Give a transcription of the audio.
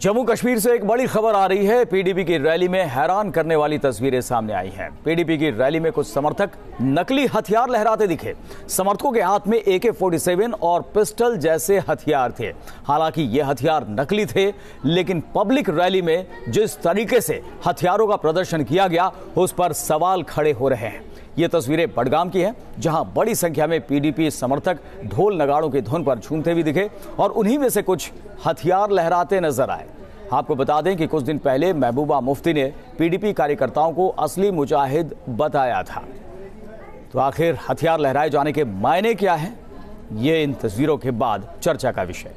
जम्मू कश्मीर से एक बड़ी खबर आ रही है। पीडीपी की रैली में हैरान करने वाली तस्वीरें सामने आई हैं। पीडीपी की रैली में कुछ समर्थक नकली हथियार लहराते दिखे। समर्थकों के हाथ में एके 47 और पिस्टल जैसे हथियार थे। हालाँकि ये हथियार नकली थे, लेकिन पब्लिक रैली में जिस तरीके से हथियारों का प्रदर्शन किया गया, उस पर सवाल खड़े हो रहे हैं। ये तस्वीरें बडगाम की हैं, जहाँ बड़ी संख्या में पीडीपी समर्थक ढोल नगाड़ों की धुन पर झूमते भी दिखे और उन्हीं में से कुछ हथियार लहराते नज़र आए। आपको बता दें कि कुछ दिन पहले महबूबा मुफ्ती ने पीडीपी कार्यकर्ताओं को असली मुजाहिद बताया था। तो आखिर हथियार लहराए जाने के मायने क्या हैं? ये इन तस्वीरों के बाद चर्चा का विषय।